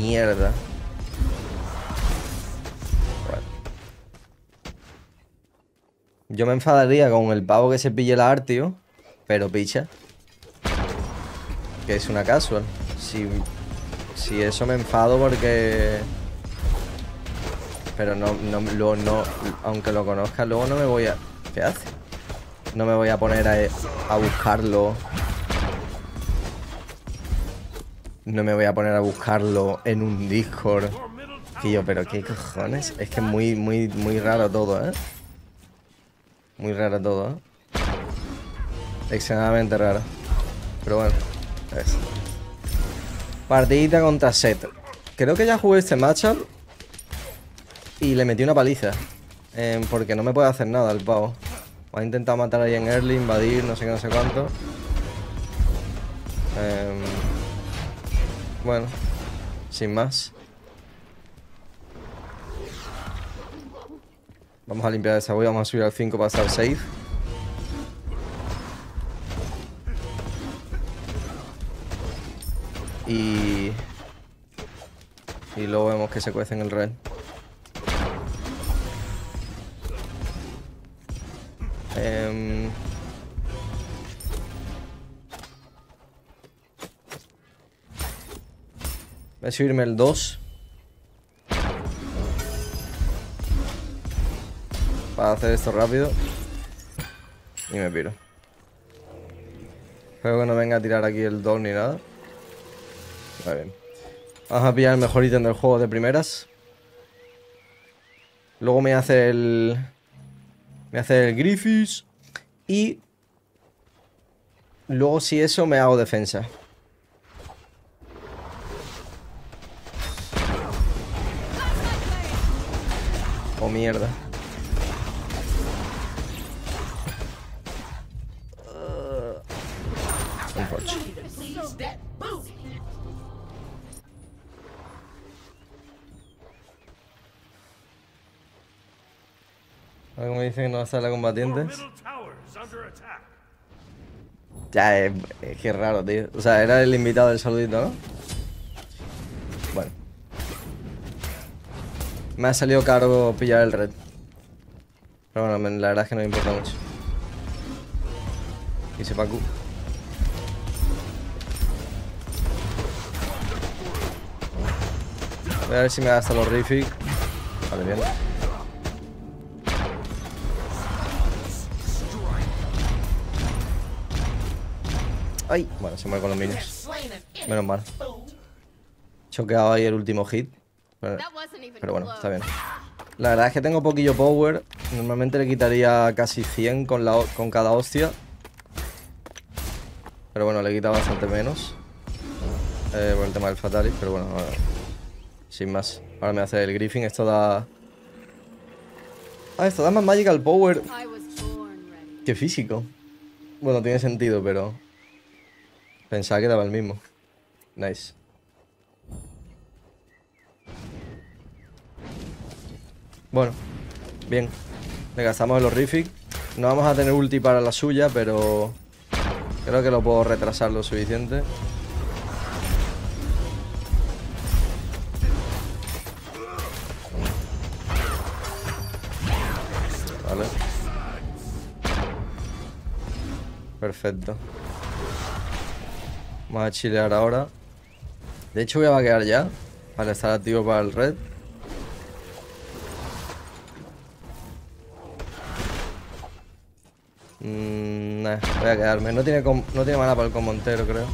mierda. Yo me enfadaría con el pavo que se pille la Artio, pero picha. Que es una casual. Si, si eso me enfado porque... Pero no, no, no, aunque lo conozca, luego no me voy a... ¿Qué hace? No me voy a poner a, a buscarlo. No me voy a poner a buscarlo en un Discord. Yo, pero qué cojones. Es que es muy, muy, muy raro todo, ¿eh? Muy raro todo, ¿eh? Extremadamente raro. Pero bueno, es. Partidita contra Set. Creo que ya jugué este matchup. Y le metí una paliza. Eh, porque no me puede hacer nada el pavo. Va a intentar matar ahí en early, invadir, no sé qué, no sé cuánto. Eh, bueno, sin más. Vamos a limpiar esa voy, vamos a subir al 5 para estar safe. Y... Y luego vemos que se cuece en el red. Eh... Voy a subirme el 2. Para hacer esto rápido. Y me piro. Espero que no venga a tirar aquí el 2 ni nada. Muy bien. Vamos a pillar el mejor ítem del juego de primeras. Luego me hace el... Me hace el Griffiths. Y... Luego si eso me hago defensa. Mierda. A ver cómo dicen que no sale combatientes. Ya, es, que es raro, tío. O sea, era el invitado del saludito, ¿no? Bueno. Me ha salido caro pillar el red. Pero bueno, la verdad es que no me importa mucho. Y se Q. Voy a ver si me gasta los Riffy. Vale, bien. ¡Ay! Bueno, se mueve con los minions. Menos mal. Choqueado ahí el último hit. Pero, bueno, está bien. La verdad es que tengo poquillo power. Normalmente le quitaría casi 100 con, la, con cada hostia. Pero bueno, le quita bastante menos. Eh, por el tema del Fatalis, pero bueno, sin más. Ahora me hace el Griffin, esto da... Ah, esto da más Magical Power que físico. Bueno, tiene sentido, pero... Pensaba que daba el mismo. Nice. Bueno, bien. Le gastamos el horrific. No vamos a tener ulti para la suya, pero... Creo que lo puedo retrasar lo suficiente. Vale. Perfecto. Vamos a chilear ahora. De hecho voy a vaquear ya. Para estar activo para el red. Mmm, voy a quedarme. No tiene, no tiene para el combo entero, creo.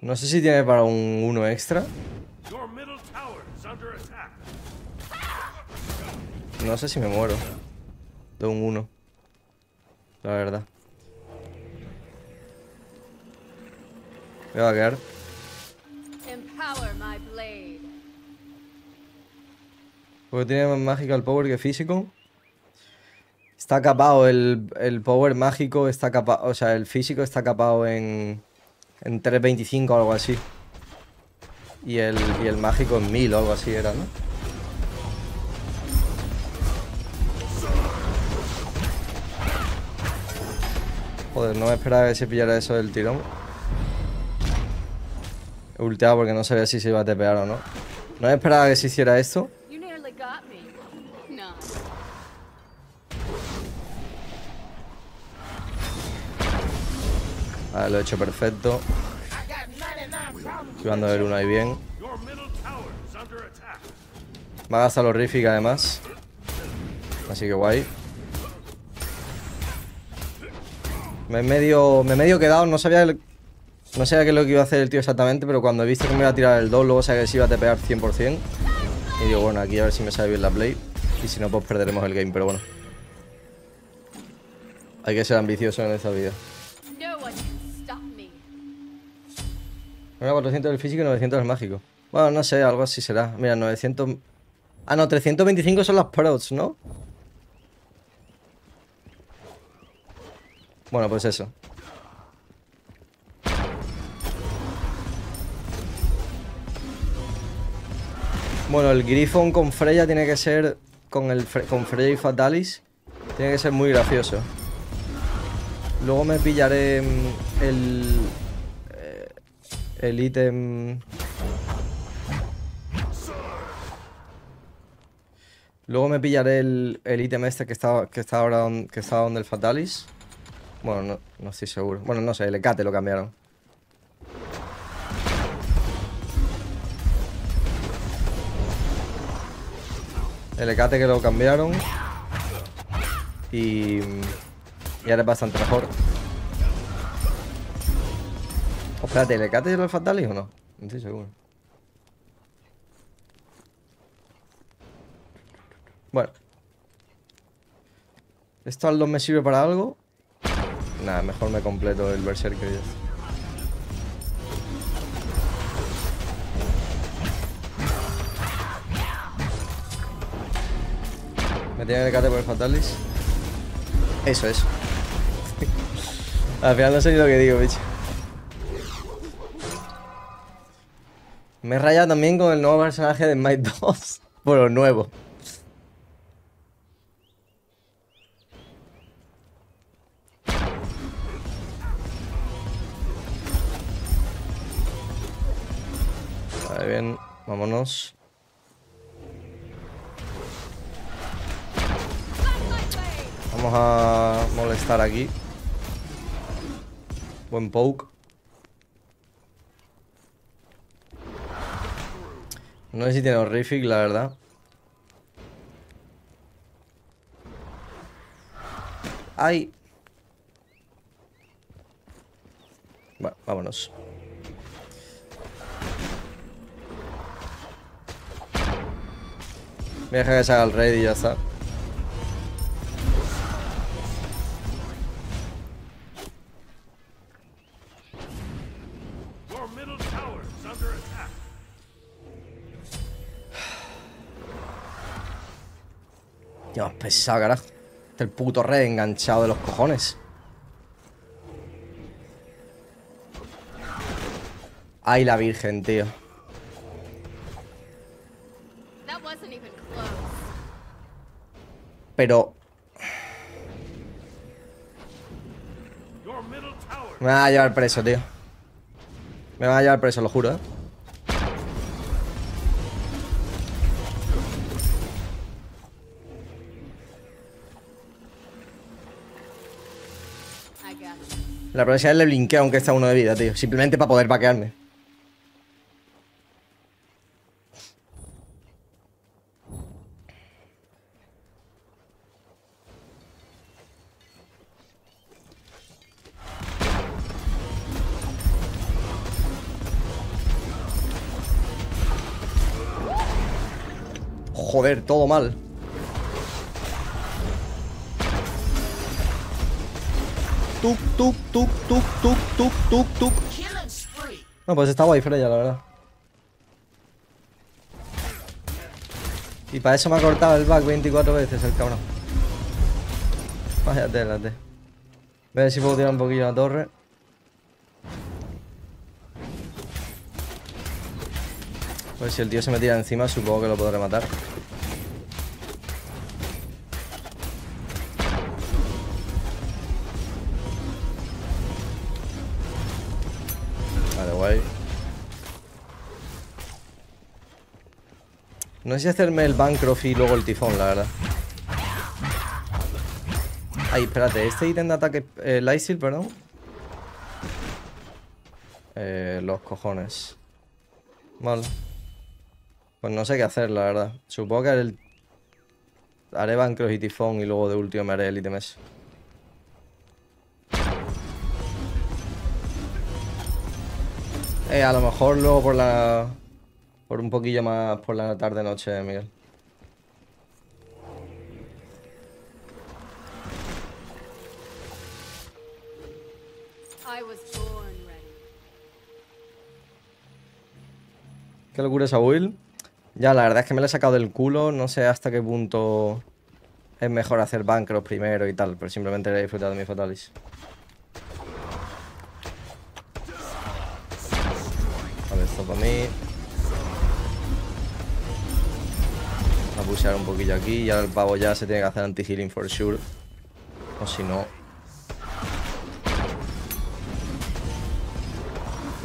No sé si tiene para un 1 extra. No sé si me muero. De un 1. La verdad. Voy a quedar. Porque tiene más magical power que físico. Está capado, el, el power mágico está capado, o sea, el físico está capado en, en 3.25 o algo así. Y el, y el mágico en 1000 o algo así era, ¿no? Joder, no me esperaba que se pillara eso del tirón. He ulteado porque no sabía si se iba a tepear o no. No esperaba que se hiciera esto. Vale, lo he hecho perfecto. Jugando el uno ahí bien. Va a gastar los además. Así que guay. Me he medio, me medio quedado, no sabía no sabía qué es lo que iba a hacer el tío exactamente, pero cuando he visto que me iba a tirar el 2, luego sabía que se iba a tepear 100%. Y digo, bueno, aquí a ver si me sale bien la play. Y si no, pues perderemos el game, pero bueno. Hay que ser ambicioso en esta vida. Era 400 del físico y 900 del mágico. Bueno, no sé, algo así será. Mira, 900... Ah, no, 325 son las pros, ¿no? Bueno, pues eso. Bueno, el Griffon con Freya tiene que ser... Con, el, con Freya y Fatalis Tiene que ser muy gracioso. Luego me pillaré mm, el... Eh, el ítem... Luego me pillaré el, ítem este que está, que está ahora que está donde el Fatalis. Bueno, no, no estoy seguro. Bueno, no sé, el Ecate lo cambiaron. El Ecate que lo cambiaron. Y... Y ahora es bastante mejor. Oh, espérate, ¿el Ecate es el Fatalis o no? No estoy seguro. Bueno. ¿Esto al me sirve para algo? Nada, mejor me completo el Berserker ya. Tiene que cate por el Fatalis. Eso, eso. Al final no sé ni lo que digo, bicho. Me he rayado también con el nuevo personaje de Might 2. Bueno, nuevo. bien, vámonos. Vamos a molestar aquí. Buen poke. No sé si tiene horrific, la verdad. ¡Ay! Bueno, vámonos. Me deja que se haga el raid y ya está. Ya más pesado, carajo. Este el puto rey enganchado de los cojones. Ay, la virgen, tío. Pero... Me van a llevar preso, tío. Me van a llevar preso, lo juro, ¿eh? La vez le blinkeo aunque está uno de vida, tío. Simplemente para poder vaquearme. Joder, todo mal. Tuk, tuk, tuk, tuk, tuk, tuk, tuk, tuk. No, pues está guay Freya, la verdad. Y para eso me ha cortado el back 24 veces el cabrón. Vaya tela, Voy a ver si puedo tirar un poquillo la torre. Pues si el tío se me tira encima, supongo que lo podré matar. Guay. No sé si hacerme el Bancroft y luego el tifón, la verdad. Ay, espérate, este ítem de ataque. Eh, Lysil, perdón. Eh, los cojones. Vale. Pues no sé qué hacer, la verdad. Supongo que haré el. Haré Bancroft y tifón y luego de último me haré el ítem ese. Eh, a lo mejor luego por la... Por un poquillo más por la tarde-noche, Miguel. ¿Qué locura esa build? Ya, la verdad es que me la he sacado del culo. No sé hasta qué punto es mejor hacer Bancroft primero y tal. Pero simplemente he disfrutado de mi Fatalis. A pushear un poquillo aquí. Y ahora el pavo ya se tiene que hacer anti-healing for sure. O si no...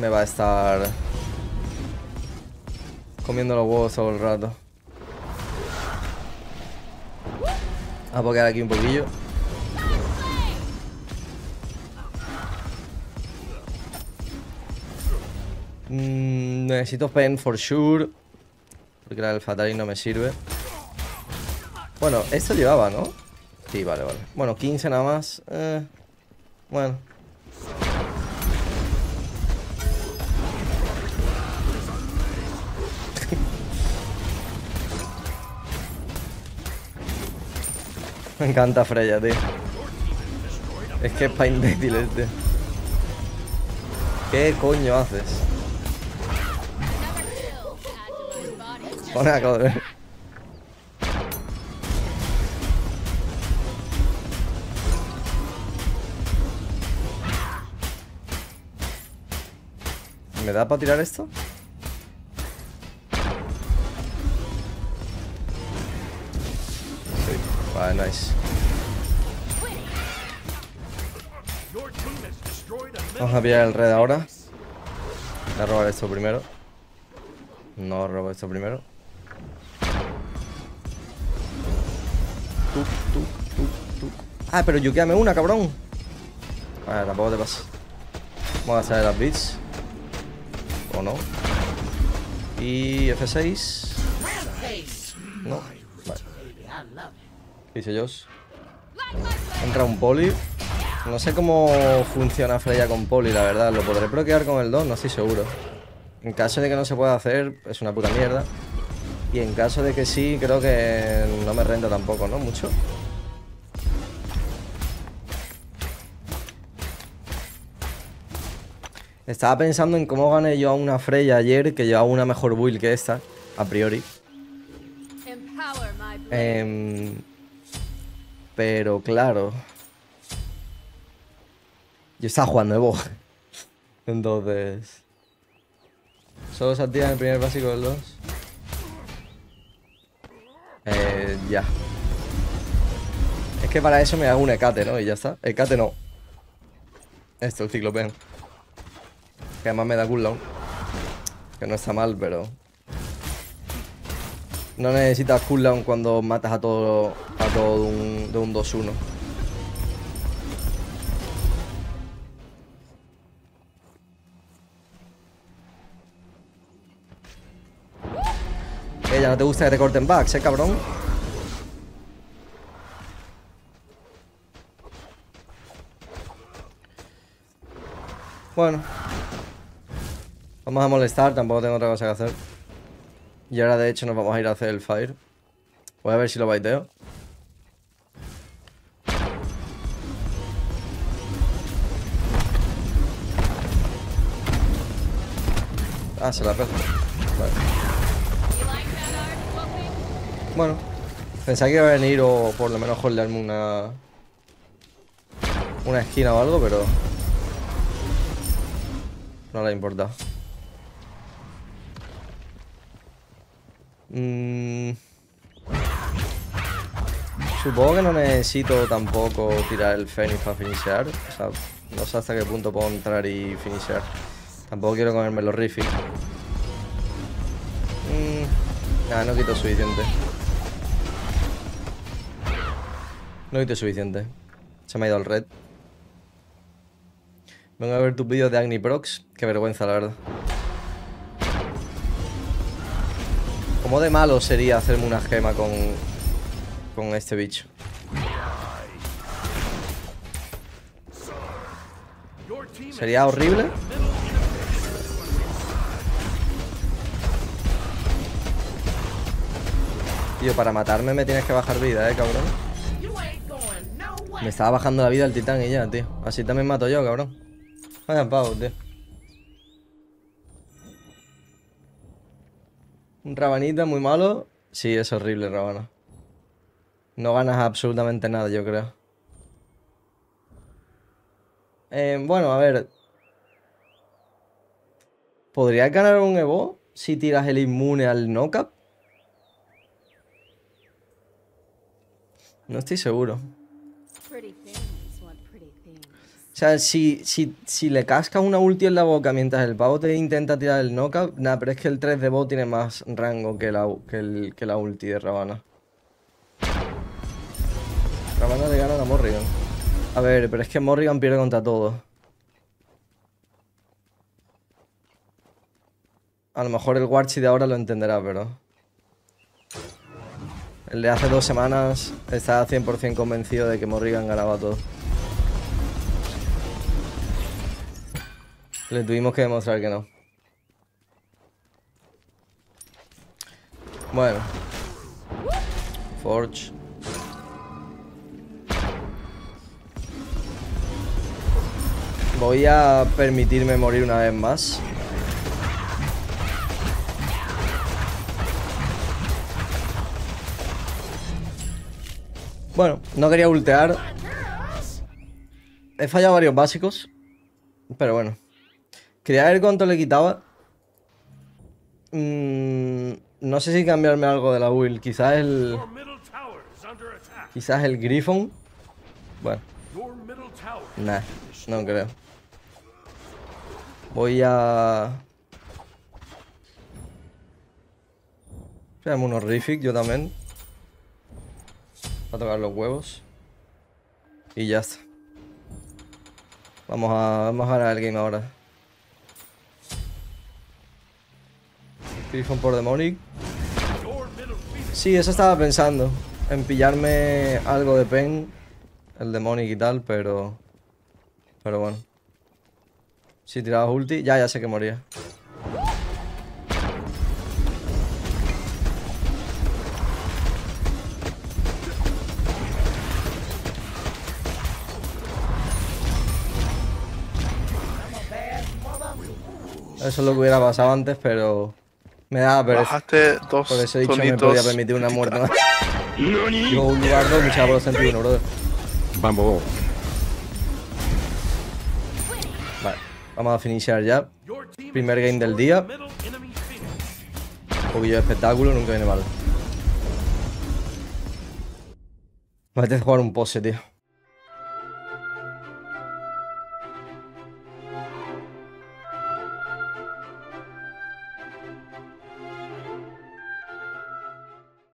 Me va a estar... Comiendo los huevos todo el rato. A pokear aquí un poquillo. Mm, necesito pen for sure. Porque el Fatality no me sirve. Bueno, esto llevaba, ¿no? Sí, vale, vale. Bueno, 15 nada más. Eh, bueno. Me encanta Freya, tío. Es que es para imbécil este. ¿Qué coño haces? Pone a ver. ¿Me da para tirar esto? Sí, vale, nice. Vamos a pillar el red ahora. Voy a robar esto primero. No robo esto primero. Ah, pero yukeame una, cabrón. Vale, tampoco te pasa. Vamos a hacer las bits. ¿O no? Y F6. No. Vale. ¿Qué dice Josh? Entra un poli. No sé cómo funciona Freya con poli, la verdad. Lo podré bloquear con el 2, no estoy seguro. En caso de que no se pueda hacer, es una puta mierda. Y en caso de que sí, creo que no me renta tampoco, ¿no? Mucho. Estaba pensando en cómo gané yo a una Freya ayer que llevaba una mejor build que esta, a priori. Em, pero claro. Yo estaba jugando Evo. Entonces. Solo se activa en el primer básico del 2. Eh, ya. Es que para eso me hago un Ecate, ¿no? Y ya está. Ecate no. Esto, el ciclopean. Que además me da cooldown. Que no está mal, pero... No necesitas cooldown cuando matas a todo, a todo de un, de un 2-1. Que ya no te gusta que te corten backs, eh, cabrón. Bueno. Vamos a molestar, tampoco tengo otra cosa que hacer. Y ahora de hecho nos vamos a ir a hacer el fire. Voy a ver si lo baiteo. Ah, se la pega. Vale. Bueno. Pensaba que iba a venir o por lo menos holdarme una... Una esquina o algo, pero... No le ha Mm. Supongo que no necesito tampoco tirar el Fénix para finishar. O sea, no sé hasta qué punto puedo entrar y finishar. Tampoco quiero comerme los riffles. Mm. Nah, no quito suficiente. No quito suficiente. Se me ha ido el red. Vengo a ver tus vídeos de Agni Prox. Qué vergüenza, la verdad. Como de malo sería hacerme una gema con, con este bicho. Sería horrible. Tío, para matarme me tienes que bajar vida, eh, cabrón. Me estaba bajando la vida el titán y ya, tío. Así también mato yo, cabrón. Vaya pavo, tío. Rabanita muy malo. Sí, es horrible, rabana. No ganas absolutamente nada, yo creo. Eh, bueno, a ver. ¿Podrías ganar un Evo si tiras el inmune al knockup? No estoy seguro. O sea, si, si, si le cascas una ulti en la boca mientras el pavo te intenta tirar el knockout, nada, pero es que el 3 de bot tiene más rango que la, que la ulti de Ravana. Ravana le gana a Morrigan. A ver, pero es que Morrigan pierde contra todo. A lo mejor el Warchi de ahora lo entenderá, pero... El de hace dos semanas está 100% convencido de que Morrigan ganaba todo. Le tuvimos que demostrar que no. Bueno. Forge. Voy a permitirme morir una vez más. Bueno, no quería ultear. He fallado varios básicos. Pero bueno. Quería ver cuánto le quitaba. Mm, no sé si cambiarme algo de la build. Quizás el... Quizás el Griffon. Bueno. Nah, no creo. Voy a... Veamos unos Rific, yo también. a tocar los huevos. Y ya está. Vamos a, vamos a ganar el game ahora. Griffon por Demonic. Sí, eso estaba pensando. En pillarme algo de Pen. El Demonic y tal, pero... Pero bueno. Si tirabas ulti, ya, ya sé que moría. Eso es lo que hubiera pasado antes, pero... Me daba pereza. Bajaste dos Por eso he dicho que me podía permitir una muerte más. Yo un lugar dos, luchaba por los 31, brother. Vamos. Vale, vamos a finishar ya. Primer game del día. Un poquillo de espectáculo, nunca viene mal. Me apetece jugar un pose, tío.